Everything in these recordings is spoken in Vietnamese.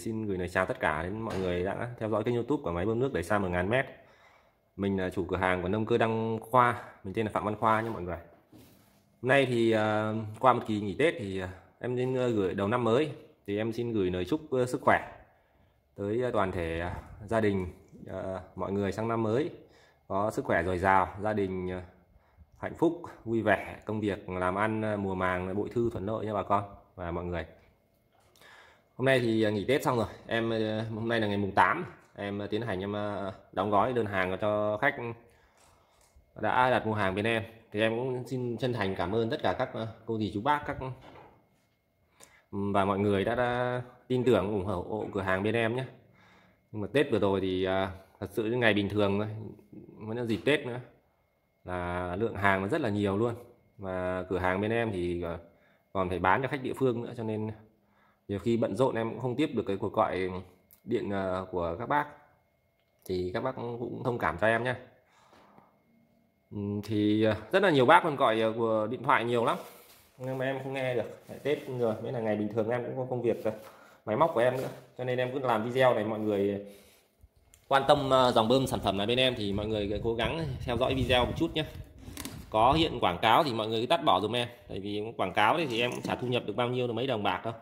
xin gửi lời chào tất cả đến mọi người đã theo dõi kênh youtube của máy bơm nước đẩy xa 10.000 mét. Mình là chủ cửa hàng của nông cơ Đăng Khoa Mình tên là Phạm Văn Khoa nhé mọi người. Hôm nay thì uh, qua một kỳ nghỉ Tết thì uh, em xin ờ, gửi đầu năm mới Thì em xin gửi lời chúc uh, sức khỏe Tới uh, toàn thể uh, gia đình uh, mọi người sang năm mới Có sức khỏe dồi dào, gia đình uh, hạnh phúc, vui vẻ, công việc làm ăn uh, mùa màng bội thư thuận lợi nha bà con và mọi người hôm nay thì à, nghỉ tết xong rồi. Em ờ, hôm nay là ngày mùng 8 em ờ, tiến hành em ờ, đóng gói đơn hàng cho khách đã đặt mua hàng bên em. Thì em cũng xin chân thành cảm ơn tất cả các cô dì chú bác các và mọi người đã, đã tin tưởng ủng hộ cửa hàng bên em nhé. Nhưng mà Tết vừa rồi thì à, thật sự những ngày bình thường thôi vẫn dịp Tết nữa là lượng hàng nó rất là nhiều luôn. Và cửa hàng bên em thì còn phải bán cho khách địa phương nữa cho nên nhiều khi bận rộn em cũng không tiếp được cái cuộc gọi điện ờ, của các bác. Thì các bác cũng thông cảm cho em nhé. Thì ờ, rất là nhiều bác còn gọi ờ, của điện thoại nhiều lắm. Nhưng mà em không nghe được. Tết người, mới là ngày bình thường em cũng có công việc máy móc của em nữa. Cho nên em cứ làm video này mọi người quan tâm dòng bơm sản phẩm này bên em thì mọi người cố gắng theo dõi video một chút nhé. Có hiện quảng cáo thì mọi người cứ tắt bỏ dùm em. Tại vì quảng cáo thì em cũng chả thu nhập được bao nhiêu được mấy đồng bạc đâu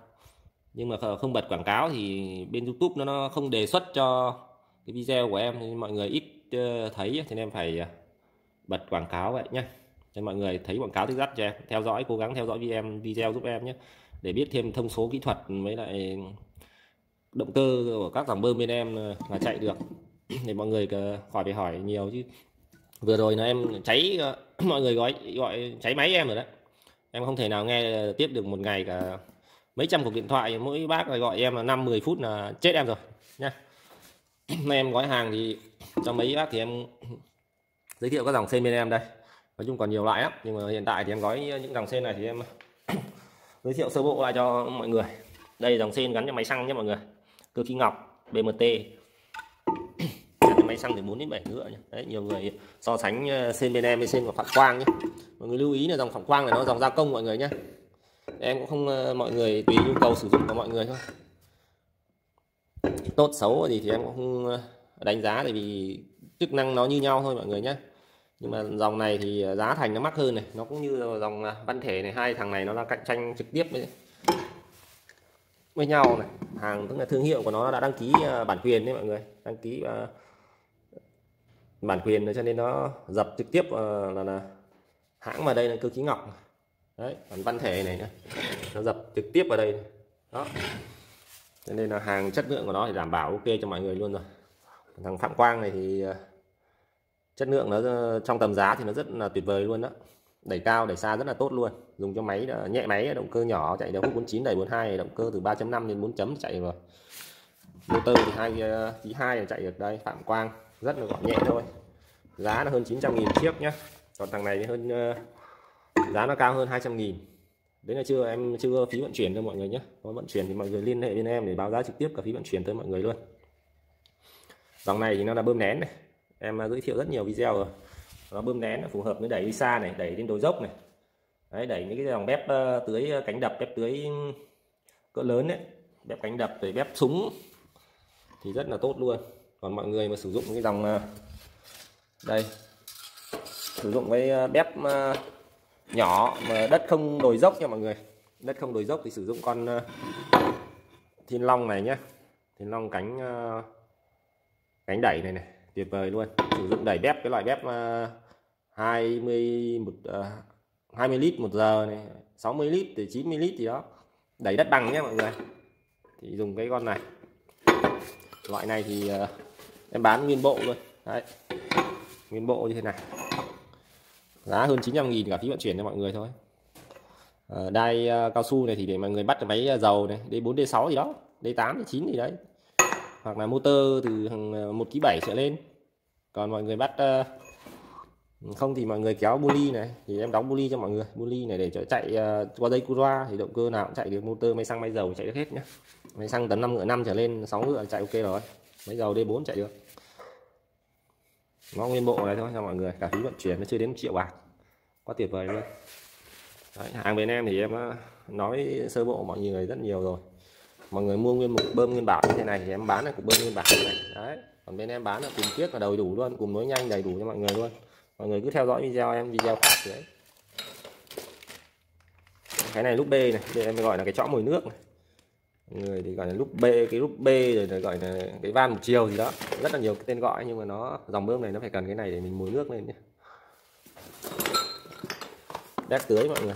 nhưng mà không bật quảng cáo thì bên YouTube nó, nó không đề xuất cho cái video của em nên mọi người ít ờ, thấy thì em phải ờ, bật quảng cáo vậy nhé cho mọi người thấy quảng cáo thì dắt cho em theo dõi cố gắng theo dõi video video giúp em nhé để biết thêm thông số kỹ thuật với lại động cơ của các dòng bơm bên em ờ, là chạy được. Để mọi người khỏi phải hỏi nhiều chứ. Vừa rồi là em cháy mọi người gọi gọi cháy máy em rồi đấy. Em không thể nào nghe tiếp được một ngày cả mấy trăm cuộc điện thoại mỗi bác gọi em là năm 10 phút là chết em rồi nha nay em gói hàng thì cho mấy bác thì em giới thiệu các dòng sen bên em đây. Nói chung còn nhiều loại lắm nhưng mà hiện tại thì em gói những dòng sen này thì em giới thiệu sơ bộ lại cho mọi người. Đây dòng sen gắn cho máy xăng nhé mọi người. Cơ khí ngọc BMT máy xăng từ 4 đến 7 ngựa nhé. Đấy, nhiều người so sánh ờ, sen bên em với sen của Phạm Quang nhé. Mọi người lưu ý là dòng Phạm Quang này nó dòng gia công mọi người nhé em cũng không ờ, mọi người tùy nhu cầu sử dụng của mọi người thôi. Tốt xấu gì thì em cũng không ờ, đánh giá tại vì chức năng nó như nhau thôi mọi người nhé nhưng mà dòng này thì ờ, giá thành nó mắc hơn này. Nó cũng như dòng văn thể này. Hai thằng này nó là cạnh tranh trực tiếp với với nhau này. Hàng tức là thương hiệu của nó đã đăng ký bản quyền đấy mọi người. Đăng ký bản quyền cho nên nó dập trực tiếp là, là hãng mà đây là cơ khí ngọc đấy còn văn thể này nữa. Nó dập trực tiếp vào đây. Đó. Cho nên là hàng chất lượng của nó thì đảm bảo ok cho mọi người luôn rồi. Thằng phạm quang này thì ờ, chất lượng nó ờ, trong tầm giá thì nó rất là tuyệt vời luôn đó. Đẩy cao đẩy xa rất là tốt luôn. Dùng cho máy nhẹ máy động cơ nhỏ chạy được 49 đẩy 42 động cơ từ 3.5 đến 4 chấm chạy vào. Motor thì hai ờ, hai chạy được đây phạm quang. Rất là gọn nhẹ thôi. Giá là hơn 900.000 chiếc nhá. Còn thằng này thì hơn ờ, giá nó cao hơn 200 nghìn. Đấy là chưa em chưa phí vận chuyển cho mọi người nhé. Có vận chuyển thì mọi người liên hệ bên em để báo giá trực tiếp cả phí vận chuyển tới mọi người luôn. Dòng này thì nó là bơm nén này. Em à, giới thiệu rất nhiều video rồi. Nó bơm nén phù hợp với đẩy đi xa này đẩy lên đồi dốc này. Đấy đẩy những cái dòng bếp à, tưới à, cánh đập bếp tưới cỡ lớn đấy. Bếp cánh đập rồi bếp súng thì rất là tốt luôn. Còn mọi người mà sử dụng cái dòng đây sử dụng cái uh, bếp nhỏ mà đất không đồi dốc nha mọi người. Đất không đồi dốc thì sử dụng con ờ, thiên long này nhé thiên long cánh ờ, cánh đẩy này này, tuyệt vời luôn. Sử dụng đẩy bếp, cái loại bếp ờ, 20 một 20 lít một giờ này 60 lít thì 90 lít gì đó. Đẩy đất bằng nhé mọi người. Thì dùng cái con này. Loại này thì em bán nguyên bộ luôn. Đấy. Nguyên bộ như thế này giá hơn 900 nghìn cả phí vận chuyển cho mọi người thôi. À, đai uh, cao su này thì để mọi người bắt máy ờ, dầu này D4 D6 gì đó D8 D9 gì đấy. Hoặc là motor từ một kg 7 trở lên. Còn mọi người bắt uh, không thì mọi người kéo buli này thì em đóng buli cho mọi người. Buli này để cho chạy uh, qua dây cura thì động cơ nào cũng chạy được. Motor máy xăng máy dầu chạy được hết nhá. Máy xăng tấn 5 ngựa 5 trở lên 6 ngựa chạy ok rồi. Máy dầu D4 chạy được nó nguyên bộ này thôi cho mọi người. Cả phí vận chuyển nó chưa đến triệu bạc. Quá tuyệt vời luôn. Đấy, hàng bên em thì em ờ, nói sơ bộ mọi người rất nhiều rồi. Mọi người mua nguyên một bơm nguyên bản như thế này thì em bán là cục bơm nguyên bản như này. Đấy còn bên em bán là cùng tiết là đầy đủ luôn cùng nối nhanh đầy đủ cho mọi người luôn. Mọi người cứ theo dõi video em video khác đấy. Cái này lúc B này đây em gọi là cái chõ mùi nước này người thì gọi là lúc B, cái lúc B rồi là gọi là cái van một chiều gì đó. Rất là nhiều cái tên gọi, nhưng mà nó, dòng bơm này nó phải cần cái này để mình muối nước lên nhé. Đét tưới mọi người.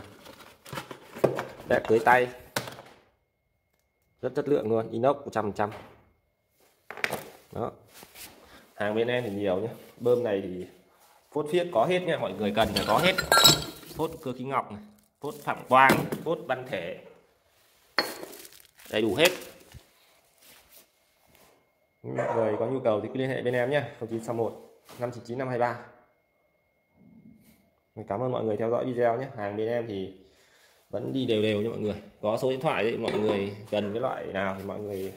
Đét tưới tay. Rất chất lượng luôn, inox 100 trăm đó. Hàng bên em thì nhiều nhé. Bơm này thì phốt phiết có hết nha mọi người cần là có hết. Phốt cơ khí ngọc này, phốt phạm quang, phốt văn thể đầy đủ hết. Mọi người có nhu cầu thì cứ liên hệ bên em nhé. 0961 599 523 mình cảm ơn mọi người theo dõi video nhé. Hàng bên em thì vẫn đi đều đều nha mọi người. Có số điện thoại đấy mọi người cần cái loại nào thì mọi người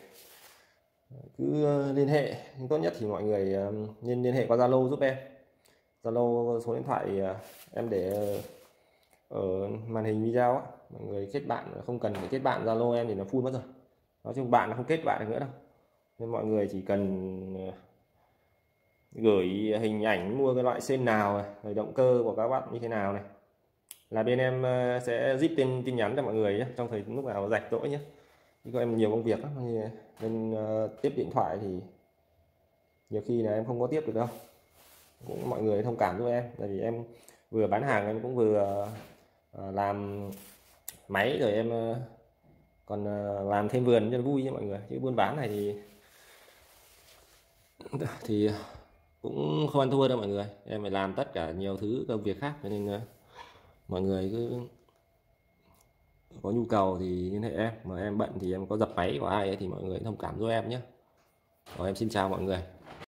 ờ, cứ liên hệ. Tốt nhất thì mọi người ờ, nên liên hệ qua Zalo giúp em. Zalo số điện thoại ờ, em để ở màn hình video á mọi người kết bạn không cần phải kết bạn Zalo em thì nó full mất rồi. Nói chung bạn nó không kết bạn được nữa đâu. Nên mọi người chỉ cần ờ, gửi hình ảnh mua cái loại sen nào này rồi động cơ của các bạn như thế nào này. Là bên em ờ, sẽ zip tin tin nhắn cho mọi người nhé trong thời lúc nào rảnh rỗi nhé chứ có em nhiều công việc lắm nên uh, tiếp điện thoại thì nhiều khi là em không có tiếp được đâu. Cũng mọi người thông cảm giúp em tại vì em vừa bán hàng em cũng vừa Ờ, làm máy rồi em ờ, còn ờ, làm thêm vườn cho vui nha mọi người. Chứ buôn bán này thì thì cũng không ăn thua đâu mọi người. Em phải làm tất cả nhiều thứ, công việc khác cho nên mọi người cứ có nhu cầu thì liên hệ em. Mà em bận thì em có dập máy của ai ấy thì mọi người thông cảm giúp em nhé. Rồi, em xin chào mọi người.